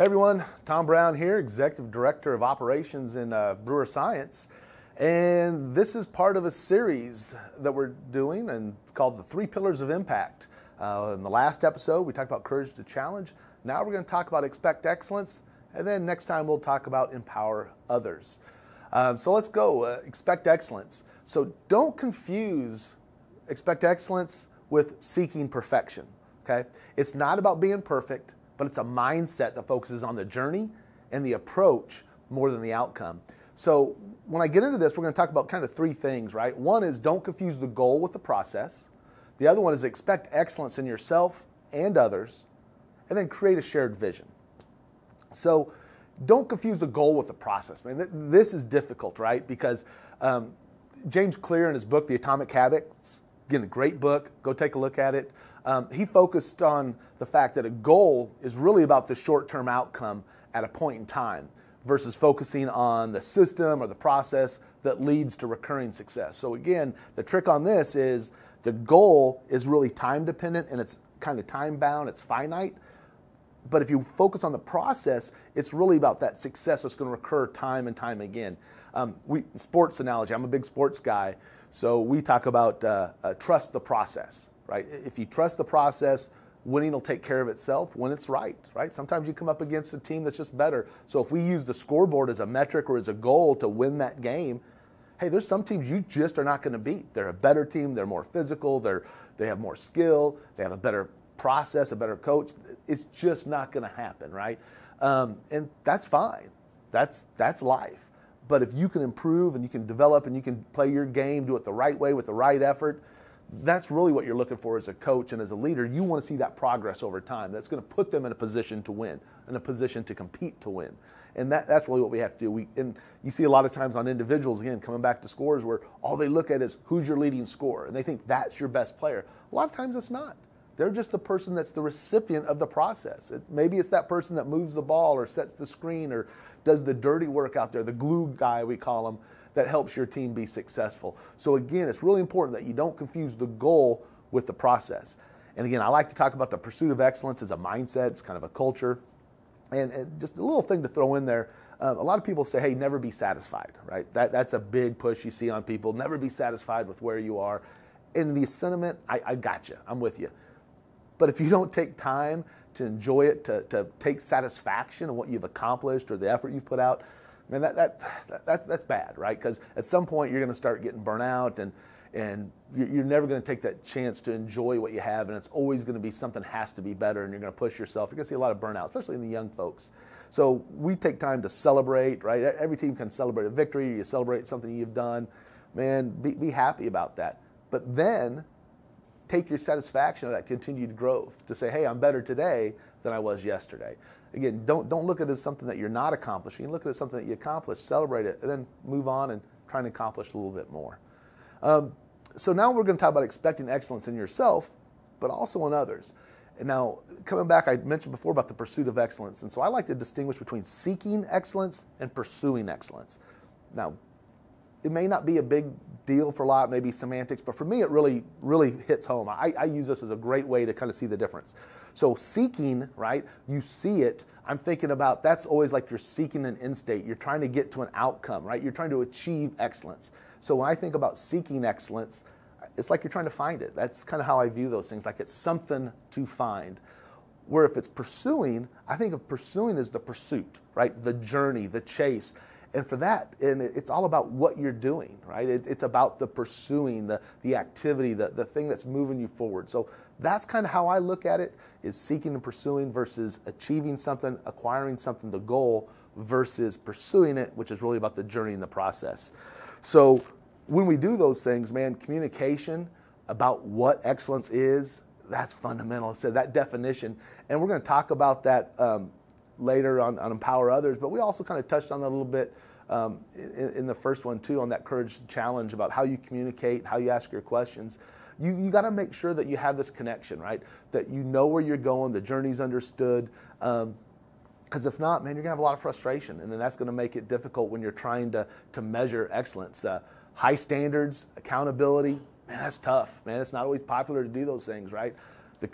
Hey everyone, Tom Brown here, Executive Director of Operations in uh, Brewer Science. And this is part of a series that we're doing, and it's called The Three Pillars of Impact. Uh, in the last episode, we talked about courage to challenge. Now we're going to talk about expect excellence, and then next time we'll talk about empower others. Um, so let's go. Uh, expect excellence. So don't confuse expect excellence with seeking perfection. Okay? It's not about being perfect but it's a mindset that focuses on the journey and the approach more than the outcome. So when I get into this, we're going to talk about kind of three things, right? One is don't confuse the goal with the process. The other one is expect excellence in yourself and others, and then create a shared vision. So don't confuse the goal with the process. Man, this is difficult, right? Because um, James Clear in his book, The Atomic Habits, again, a great book. Go take a look at it um, he focused on the fact that a goal is really about the short term outcome at a point in time versus focusing on the system or the process that leads to recurring success. So, again, the trick on this is the goal is really time dependent and it's kind of time bound, it's finite. But if you focus on the process, it's really about that success that's going to recur time and time again. Um, we sports analogy. I'm a big sports guy, so we talk about uh, uh, trust the process right? If you trust the process, winning will take care of itself when it's right, right? Sometimes you come up against a team that's just better. So if we use the scoreboard as a metric or as a goal to win that game, hey, there's some teams you just are not going to beat. They're a better team, they're more physical, they're they have more skill, they have a better process, a better coach. It's just not going to happen, right? Um, and that's fine. That's that's life. But if you can improve and you can develop and you can play your game, do it the right way with the right effort, that's really what you're looking for as a coach and as a leader. You want to see that progress over time. That's going to put them in a position to win, in a position to compete to win. And that, that's really what we have to do. We, and you see a lot of times on individuals, again, coming back to scores, where all they look at is who's your leading scorer, and they think that's your best player. A lot of times it's not. They're just the person that's the recipient of the process. It, maybe it's that person that moves the ball or sets the screen or does the dirty work out there, the glue guy, we call them that helps your team be successful. So, again, it's really important that you don't confuse the goal with the process. And again, I like to talk about the pursuit of excellence as a mindset, it's kind of a culture. And, and just a little thing to throw in there. Um, a lot of people say, hey, never be satisfied, right? That, that's a big push you see on people. Never be satisfied with where you are. In the sentiment, I, I got you. I'm with you. But if you don't take time to enjoy it, to, to take satisfaction in what you've accomplished or the effort you've put out, man, that, that, that, that's bad, right? Because at some point you're going to start getting burnt out and, and you're never going to take that chance to enjoy what you have. And it's always going to be something has to be better and you're going to push yourself. You're going to see a lot of burnout, especially in the young folks. So we take time to celebrate, right? Every team can celebrate a victory. You celebrate something you've done. Man, be, be happy about that. But then take your satisfaction of that continued growth to say, hey, I'm better today than I was yesterday again, don't, don't look at it as something that you're not accomplishing. Look at it as something that you accomplished, celebrate it, and then move on and try and accomplish a little bit more. Um, so now we're going to talk about expecting excellence in yourself, but also in others. And now, coming back, I mentioned before about the pursuit of excellence. And so I like to distinguish between seeking excellence and pursuing excellence. Now, it may not be a big deal for a lot, maybe semantics, but for me, it really, really hits home. I, I use this as a great way to kind of see the difference. So, seeking, right, you see it. I'm thinking about that's always like you're seeking an end state. You're trying to get to an outcome, right? You're trying to achieve excellence. So, when I think about seeking excellence, it's like you're trying to find it. That's kind of how I view those things, like it's something to find. Where if it's pursuing, I think of pursuing as the pursuit, right? The journey, the chase and for that, and it's all about what you're doing, right? It, it's about the pursuing, the, the activity, the, the thing that's moving you forward. So that's kind of how I look at it, is seeking and pursuing versus achieving something, acquiring something, the goal, versus pursuing it, which is really about the journey and the process. So when we do those things, man, communication about what excellence is, that's fundamental. So that definition, and we're going to talk about that um, later on, on Empower Others, but we also kind of touched on that a little bit um, in, in, the first one too, on that courage challenge about how you communicate, how you ask your questions. You, you got to make sure that you have this connection, right? That you know where you're going, the journey's understood. Um, because if not, man, you're gonna have a lot of frustration, and then that's gonna make it difficult when you're trying to to measure excellence. Uh, high standards, accountability, man, that's tough, man. It's not always popular to do those things, right? The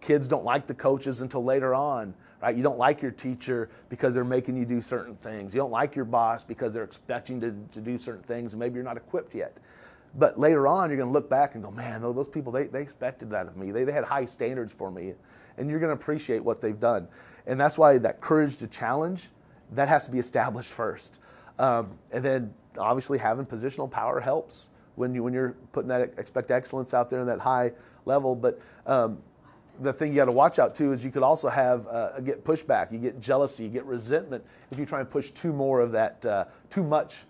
kids don't like the coaches until later on, right? You don't like your teacher because they're making you do certain things. You don't like your boss because they're expecting to, to do certain things and maybe you're not equipped yet. But later on, you're going to look back and go, man, those people, they, they expected that of me. They, they had high standards for me. And you're going to appreciate what they've done. And that's why that courage to challenge, that has to be established first. Um, and then obviously having positional power helps when, you, when you're putting that expect excellence out there in that high level. But um, the thing you got to watch out too is you could also have uh, get pushback, you get jealousy, you get resentment if you try and push too more of that, uh, too much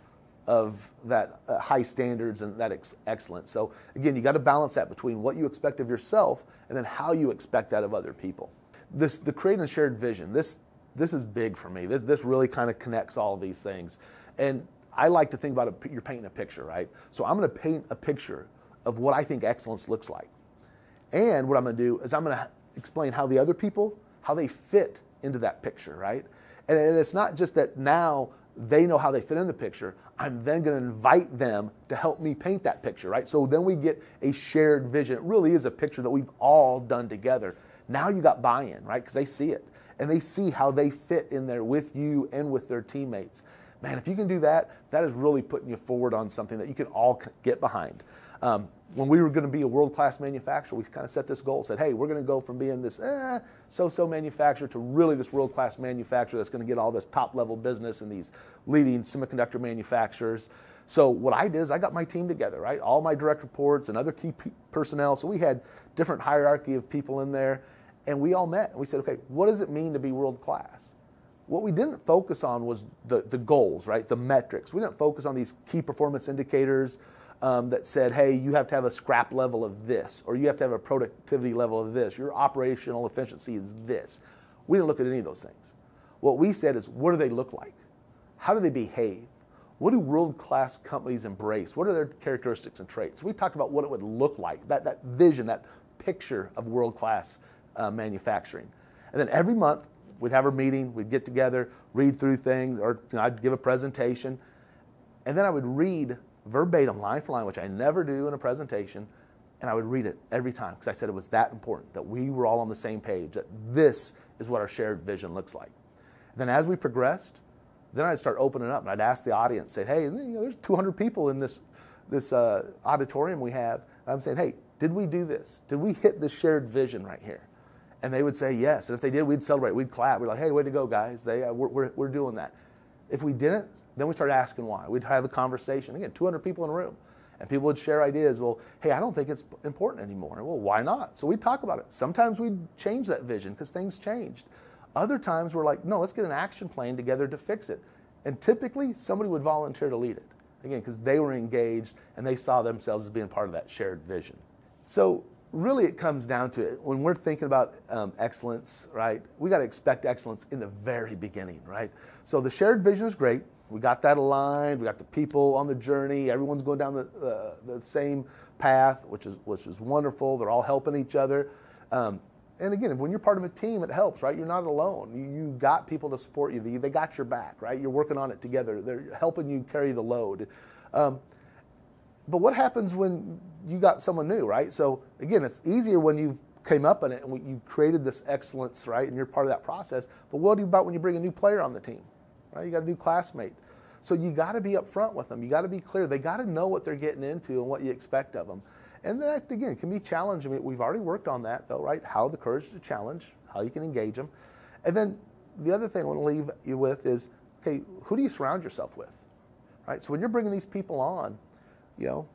of that uh, high standards and that ex- excellence. So again, you got to balance that between what you expect of yourself and then how you expect that of other people. This the creating a shared vision. This this is big for me. This, this really kind of connects all of these things, and I like to think about it. You're painting a picture, right? So I'm going to paint a picture of what I think excellence looks like. And what I'm going to do is I'm going to explain how the other people, how they fit into that picture, right? And, and it's not just that now they know how they fit in the picture. I'm then going to invite them to help me paint that picture, right? So then we get a shared vision. It really is a picture that we've all done together. Now you got buy in, right? Because they see it and they see how they fit in there with you and with their teammates. Man, if you can do that, that is really putting you forward on something that you can all get behind. Um, when we were going to be a world class manufacturer, we kind of set this goal, said, hey, we're going to go from being this eh, so so manufacturer to really this world class manufacturer that's going to get all this top level business and these leading semiconductor manufacturers. So, what I did is I got my team together, right? All my direct reports and other key p- personnel. So, we had different hierarchy of people in there, and we all met and we said, okay, what does it mean to be world class? What we didn't focus on was the, the goals, right? The metrics. We didn't focus on these key performance indicators um, that said, hey, you have to have a scrap level of this, or you have to have a productivity level of this, your operational efficiency is this. We didn't look at any of those things. What we said is, what do they look like? How do they behave? What do world class companies embrace? What are their characteristics and traits? We talked about what it would look like, that, that vision, that picture of world class uh, manufacturing. And then every month, we'd have a meeting, we'd get together, read through things, or you know, I'd give a presentation, and then I would read verbatim, line for line, which I never do in a presentation, and I would read it every time because I said it was that important that we were all on the same page, that this is what our shared vision looks like. And then as we progressed, then I'd start opening up and I'd ask the audience, say, hey, you know, there's 200 people in this, this uh, auditorium we have. I'm saying, hey, did we do this? Did we hit this shared vision right here? And they would say yes. And if they did, we'd celebrate. We'd clap. We'd like, hey, way to go, guys. They, uh, we're, we're, we're doing that. If we didn't, then we started asking why. We'd have a conversation. Again, 200 people in a room. And people would share ideas. Well, hey, I don't think it's important anymore. Well, why not? So we'd talk about it. Sometimes we'd change that vision because things changed. Other times we're like, no, let's get an action plan together to fix it. And typically, somebody would volunteer to lead it. Again, because they were engaged and they saw themselves as being part of that shared vision. So really it comes down to it when we're thinking about um, excellence right we got to expect excellence in the very beginning right so the shared vision is great we got that aligned. We got the people on the journey. Everyone's going down the, uh, the same path, which is which is wonderful. They're all helping each other. Um, and again, when you're part of a team, it helps, right? You're not alone. You, you got people to support you. They, they, got your back, right? You're working on it together. They're helping you carry the load. Um, but what happens when you got someone new, right? So again, it's easier when you've came up in it and you created this excellence, right? And you're part of that process. But what about when you bring a new player on the team? right? You got a new classmate. So you got to be upfront with them. You got to be clear. They got to know what they're getting into and what you expect of them. And that again can be challenging. We've already worked on that though, right? How the courage to challenge, how you can engage them, and then the other thing I want to leave you with is, okay, who do you surround yourself with, right? So when you're bringing these people on, you know,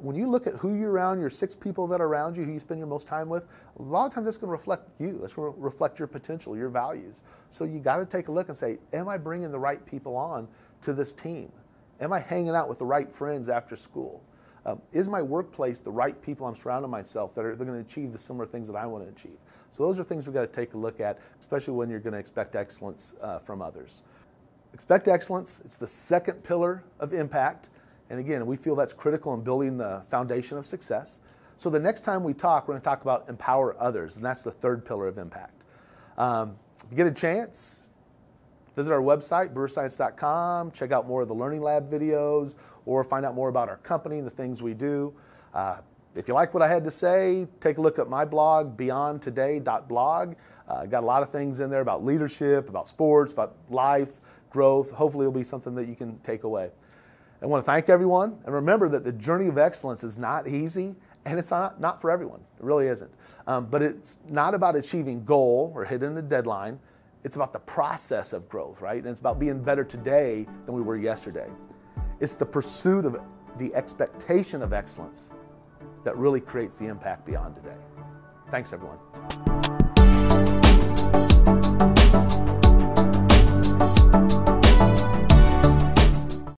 when you look at who you're around, your six people that are around you, who you spend your most time with, a lot of times that's going to reflect you. That's going to reflect your potential, your values. So you got to take a look and say, am I bringing the right people on to this team? Am I hanging out with the right friends after school? Um, is my workplace the right people I'm surrounding myself that are they're going to achieve the similar things that I want to achieve? So those are things we've got to take a look at, especially when you're going to expect excellence uh, from others. Expect excellence. It's the second pillar of impact. And again, we feel that's critical in building the foundation of success. So the next time we talk, we're going to talk about empower others, and that's the third pillar of impact. Um, if you get a chance, visit our website, brewerscience.com, check out more of the Learning Lab videos, or find out more about our company and the things we do. Uh, if you like what I had to say, take a look at my blog, beyondtoday.blog. Uh, got a lot of things in there about leadership, about sports, about life, growth. Hopefully, it'll be something that you can take away. I want to thank everyone and remember that the journey of excellence is not easy and it's not, not for everyone. It really isn't. Um, but it's not about achieving goal or hitting a deadline. It's about the process of growth, right? And it's about being better today than we were yesterday. It's the pursuit of the expectation of excellence that really creates the impact beyond today. Thanks, everyone.